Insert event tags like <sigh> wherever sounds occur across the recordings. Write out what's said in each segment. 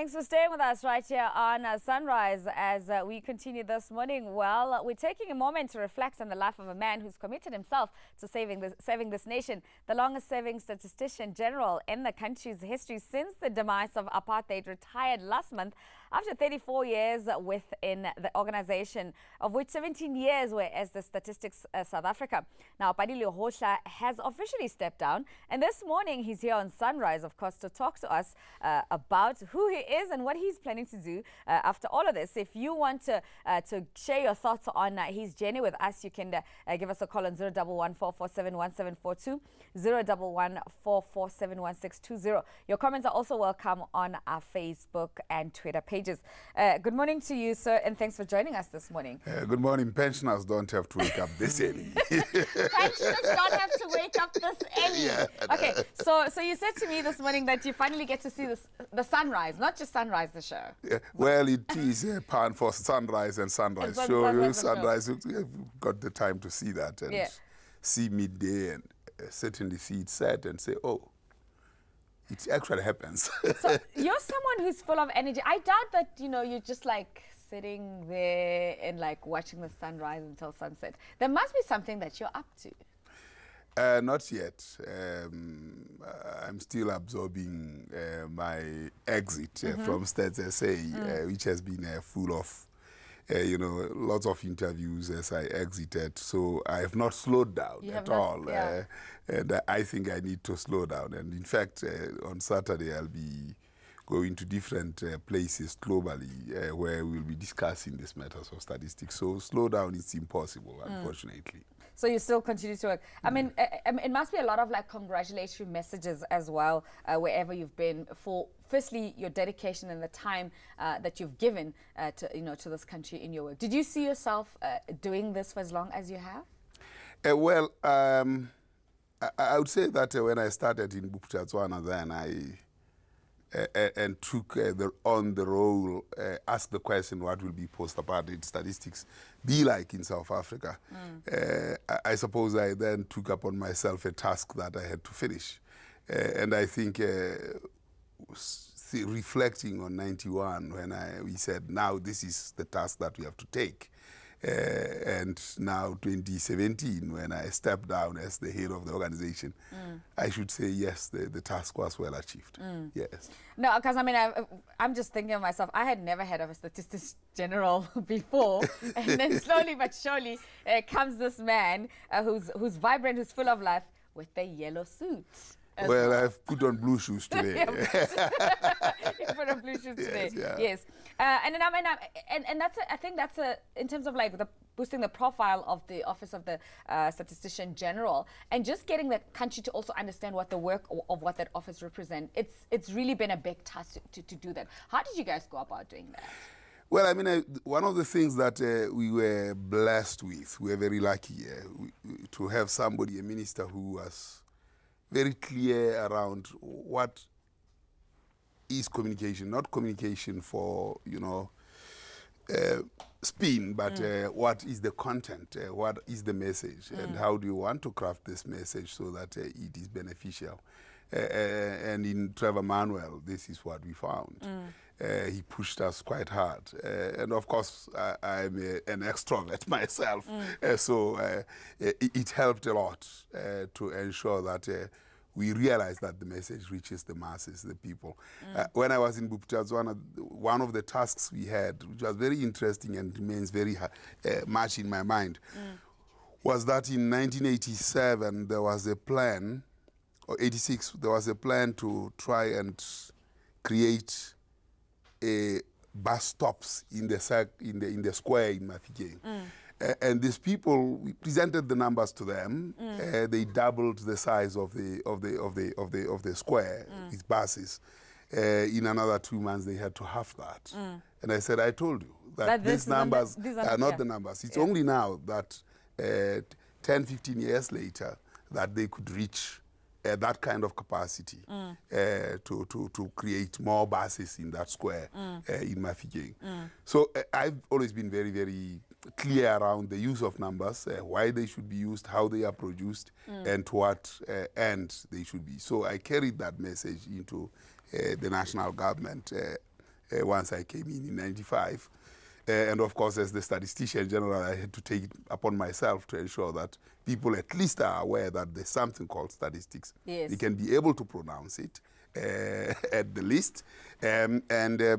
Thanks for staying with us right here on uh, Sunrise as uh, we continue this morning. Well, uh, we're taking a moment to reflect on the life of a man who's committed himself to saving this, saving this nation, the longest serving statistician general in the country's history since the demise of apartheid, retired last month after 34 years within the organization, of which 17 years were as the Statistics uh, South Africa. Now, Pali Lehohla has officially stepped down, and this morning he's here on Sunrise, of course, to talk to us uh, about who he is and what he's planning to do uh, after all of this. If you want to uh, to share your thoughts on uh, his journey with us, you can uh, give us a call on 01144711742, 01144711620. Your comments are also welcome on our Facebook and Twitter pages. Uh, good morning to you, sir, and thanks for joining us this morning. good morning. Pensioners don't have to wake up this early. <laughs> Pensioners don't have to wake up this early. Yeah. Okay, so so you said to me this morning that you finally get to see this, the sunrise, not just sunrise, the show. Yeah, well, it is a pan for sunrise and sunrise And sun- show. sunrise and sunrise, you've got the time to see that and Yeah. see midday and uh, certainly see it set and say, oh, it actually happens. So <laughs> you're someone who's full of energy. I doubt that you know you're just like sitting there and like watching the sunrise until sunset. There must be something that you're up to. Uh, not yet. Um, uh, I'm still absorbing uh, my exit uh, Mm-hmm. from Stats SA, Mm. uh, which has been uh, full of, uh, you know, lots of interviews as I exited. So I have not slowed down You at not- all. yeah. Uh, and I- I think I need to slow down. And in fact, uh, on Saturday, I'll be going to different uh, places globally uh, where we'll be discussing these matters of statistics. So slow down is impossible, Mm. unfortunately. So you still continue to work. I mean, it must be a lot of like congratulatory messages as well, uh, wherever you've been. For firstly, your dedication and the time uh, that you've given uh, to you know to this country in your work. Did you see yourself uh, doing this for as long as you have? Uh, well, um, I, I would say that uh, when I started in Bophuthatswana, then I uh, and took uh, the, on the role, uh, asked the question, what will be post-apartheid statistics be like in South Africa? Uh, I, I suppose I then took upon myself a task that I had to finish. Uh, and I think uh, reflecting on 91 when I, we said, now this is the task that we have to take. Uh, and now 2017, when I stepped down as the head of the organization, I should say, yes, the, the task was well achieved. Yes. No, because I mean, I, I'm just thinking of myself. I had never heard of a statistics general <laughs> before, <laughs> and then slowly but surely uh, comes this man uh, who's who's vibrant, who's full of life, with a yellow suit. Well, I've put on blue shoes <laughs> today. you put on blue shoes today. yeah. Yes, uh, and then I mean, I- and and that's a, I think that's a in terms of like the boosting the profile of the office of the uh, statistician general and just getting the country to also understand what the work o- of what that office represent. It's it's really been a big task to, to, to do that. How did you guys go about doing that? Well, I mean, uh, one of the things that uh, we were blessed with, we were very lucky uh, we- to have somebody, a minister, who was very clear around what is communication, not communication for, you know, uh, spin, but uh, what is the content, uh, what is the message, and how do you want to craft this message so that uh, it is beneficial. Uh, uh, and in Trevor Manuel, this is what we found. Uh, he pushed us quite hard. Uh, and of course, I, I'm a, an extrovert <laughs> myself, uh, so uh, it, it helped a lot uh, to ensure that uh, we realize that the message reaches the masses, the people. Uh, when I was in Bophuthatswana, one of the tasks we had, which was very interesting and remains very uh, much in my mind, was that in 1987 there was a plan, or 86, there was a plan to try and create a bus stops in the in the in the square in Mafikeng. Uh, and these people, we presented the numbers to them. Uh, they doubled the size of the of the of the of the of the square with buses. Uh, in another two months, they had to half that. And I said, I told you that, That these isn't the- numbers these are are- not yeah. the numbers. It's Yeah. only now that uh, 10, 15 years later that they could reach uh, that kind of capacity Mm. uh, to, to, to create more buses in that square Mm. uh, in Mafikeng. So uh, I've always been very, very clear around the use of numbers, uh, why they should be used, how they are produced, Mm. and to what uh, end they should be. So I carried that message into uh, the national government. Uh, uh, once I came in in 95. Uh, and of course, as the statistician general, I had to take it upon myself to ensure that people at least are aware that there's something called statistics. Yes. They can be able to pronounce it uh, <laughs> at the least. Um, and uh,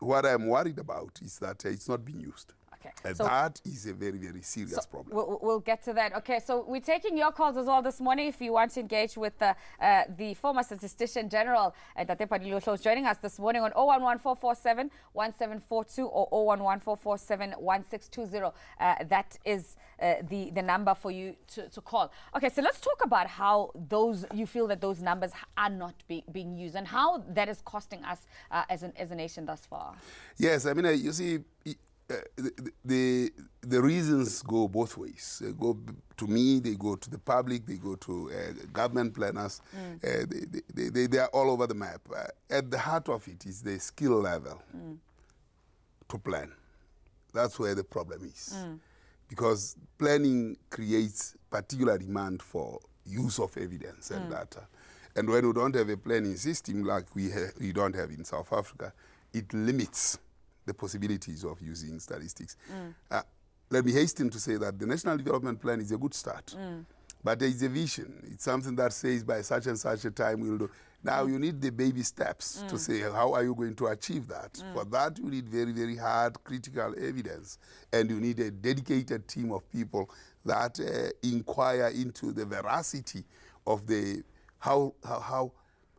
what I'm worried about is that uh, it's not being used. Okay. And So- that is a very, very serious So problem. We'll, we'll get to that. Okay, so we're taking your calls as well this morning. If you want to engage with the, uh, the former statistician general, uh, Tate Pali Lehohla who's joining us this morning on 011447 1742 or 011447 1620. Uh, That is uh, the, the number for you to, to call. Okay, so let's talk about how those you feel that those numbers are not be, being used and how that is costing us uh, as, an, as a nation thus far. Yes, I mean, uh, you see, uh, the, the the reasons go both ways. They go to me, they go to the public, they go to uh, government planners. Uh, they, they, they, they, are all over the map. Uh, at the heart of it is the skill level to plan. That's where the problem is. Because planning creates particular demand for use of evidence and data. And when we don't have a planning system like we, ha- we don't have in South Africa, it limits the possibilities of using statistics. Uh, let me hasten to say that the National Development Plan is a good start. But there is a vision. It's something that says by such and such a time we'll do. Now you need the baby steps to say how are you going to achieve that. For that you need very very hard critical evidence, and you need a dedicated team of people that uh, inquire into the veracity of the how how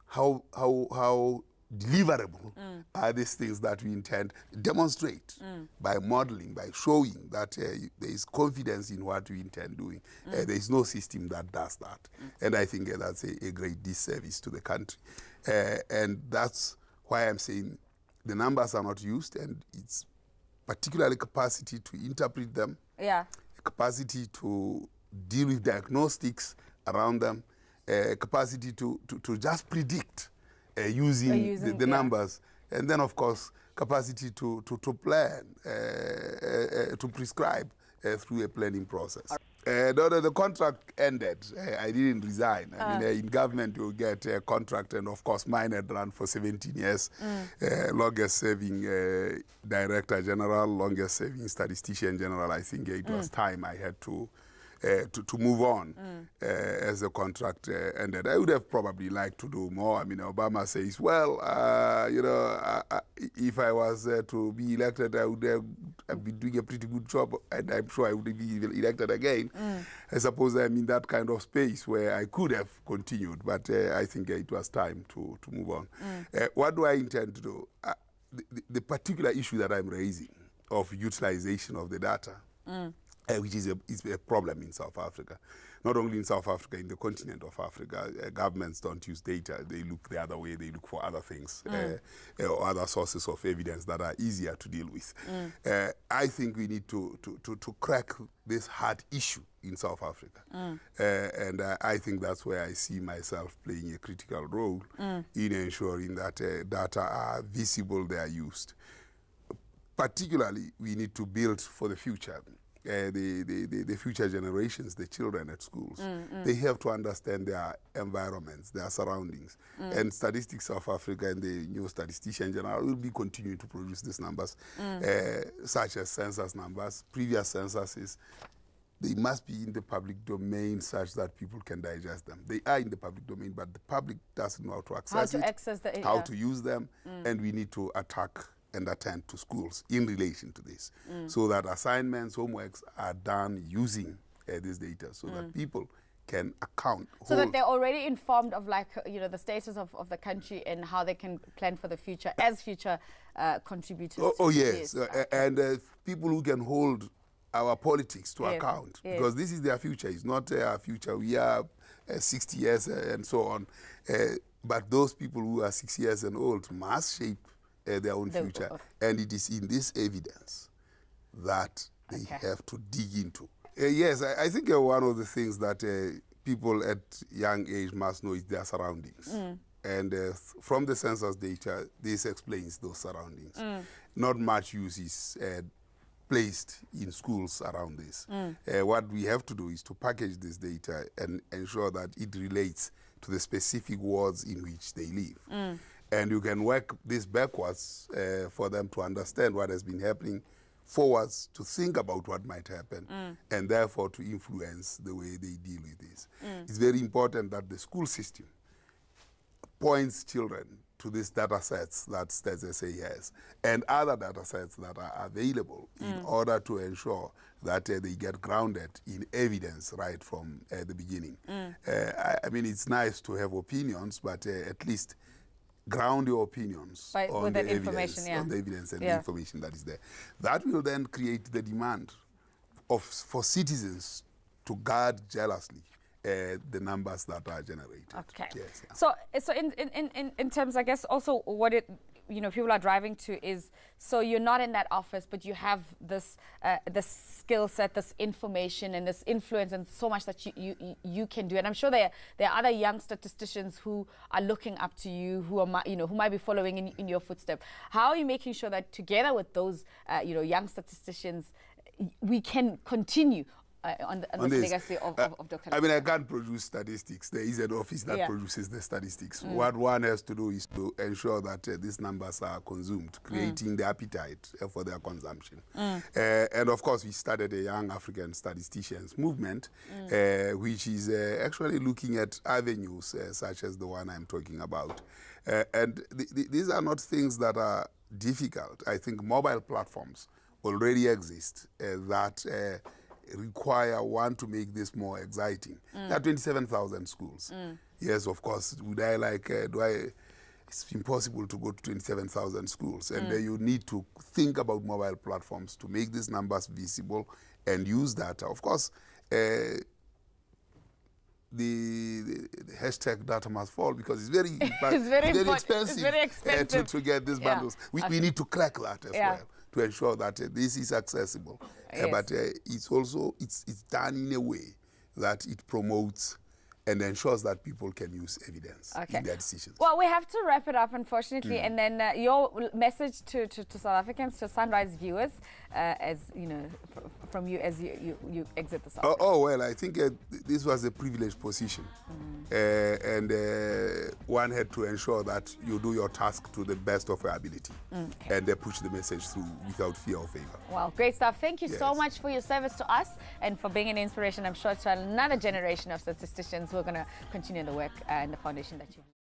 how how how, deliverable are these things that we intend demonstrate by modeling by showing that uh, there is confidence in what we intend doing. Uh, there is no system that does that. And i think uh, that's a, a great disservice to the country. Uh, and that's why i'm saying the numbers are not used and it's particularly capacity to interpret them Yeah. capacity to deal with diagnostics around them, uh, capacity to, to, to just predict uh, using, Uh, the, the yeah. numbers, and then, of course, capacity to, to, to plan, uh, uh, uh, to prescribe uh, through a planning process. Uh, no, no, the contract ended. Uh, I didn't resign. I mean, uh, in government, you get a contract, and of course, mine had run for 17 years. Uh, longest serving uh, director general, longest serving statistician general. I think it was time I had to. Uh, to, to move on uh, as the contract uh, ended. I would have probably liked to do more. I mean, Obama says, well, uh, you know, I, I, if I was uh, to be elected, I would have been doing a pretty good job, and I'm sure I would be elected again. I suppose I'm in that kind of space where I could have continued, but uh, I think it was time to, to move on. Uh, what do I intend to do? Uh, the, the- particular issue that I'm raising of utilization of the data uh, which is a, is a problem in South Africa. Not only in South Africa, in the continent of Africa, uh, governments don't use data. They look the other way. They look for other things uh, uh, or other sources of evidence that are easier to deal with. Uh, I think we need to, to, to, to crack this hard issue in South Africa. Uh, and uh, I think that's where I see myself playing a critical role in ensuring that uh, data are visible, they are used particularly we need to build for the future. Uh, the, the, the, the future generations, the children at schools, mm, mm. they have to understand their environments, their surroundings. Mm. And Statistics South Africa and the new statistician general will be continuing to produce these numbers, uh, such as census numbers, previous censuses. They must be in the public domain such that people can digest them. They are in the public domain, but the public doesn't know how to access how to it, access the- how yeah. to use them, and we need to attack and attend to schools in relation to this, so that assignments, homeworks are done using uh, this data, so that people can account. So that they're already informed of like you know the status of, of the country and how they can plan for the future as future uh, contributors. Oh, to oh yes, Uh, and uh, people who can hold our politics to Yes, account yes. because this is their future. It's not uh, our future. We are uh, 60 years and so on. But those people who are 60 years and old must shape uh, their own The- future, uh, and it is in this evidence that they Okay. have to dig into. Uh, yes, I, I think uh, one of the things that uh, people at young age must know is their surroundings. Mm. And uh, th- from the census data, this explains those surroundings. Mm. Not much use is uh, placed in schools around this. Mm. Uh, what we have to do is to package this data and ensure that it relates to the specific wards in which they live. Mm. And you can work this backwards uh, for them to understand what has been happening, forwards to think about what might happen, and therefore to influence the way they deal with this. It's very important that the school system points children to these data sets that Stats SA has and other data sets that are available in order to ensure that uh, they get grounded in evidence right from uh, the beginning. Uh, I, I mean, it's nice to have opinions, but uh, at least ground your opinions By- on the evidence, yeah. on the evidence and Yeah. the information that is there. That will then create the demand of for citizens to guard jealously uh, the numbers that are generated. Okay. Yes. yeah. So, so in, in, in- in, terms, I guess, also what it, you know, people are driving to is, so you're not in that office, but you have this, uh, this skill set, this information, and this influence, and so much that you, you, you- can do. And I'm sure there, there are other young statisticians who are looking up to you, who are, you know, who might be following in, in your footsteps. How are you making sure that together with those, uh, you know, young statisticians, we can continue uh, on, the, on on this. legacy of, Uh, of, Dr. I mean, I can't produce statistics. There is an office that Yeah. Mm. produces the statistics. What one has to do is to ensure that uh, these numbers are consumed, Mm. creating the appetite uh, for their consumption. Uh, and of course, we started a young African statisticians movement, Mm. uh, which is uh, actually looking at avenues uh, such as the one I'm talking about. Uh, and th- th- these are not things that are difficult. I think mobile platforms already exist uh, that uh, require one to make this more exciting. There are 27,000 schools. Yes, of course. Would I like, uh, do I, it's impossible to go to 27,000 schools. And uh, you need to think about mobile platforms to make these numbers visible and use data. Of course, uh, the, the, the hashtag data must fall because it's very, <laughs> It's very. It's expensive, very uh, to, to get these Yeah. bundles. We, we need to crack that as Yeah. well to ensure that uh, this is accessible. Uh, Yes. but uh, it's also it's, it's done in a way that it promotes and ensures that people can use evidence Okay. in their decisions. Well, we have to wrap it up, unfortunately. Mm. And then uh, your message to, to, to South Africans, to Sunrise viewers, uh, as you know, f- from you as you, you, you exit the Oh, oh, well, I think uh, this was a privileged position. Uh, and uh, one had to ensure that you do your task to the best of your ability and uh, push the message through without fear or favor. Well, great stuff. Thank you so much for your service to us and for being an inspiration, I'm sure, to another generation of statisticians who are going to continue the work and the foundation that you've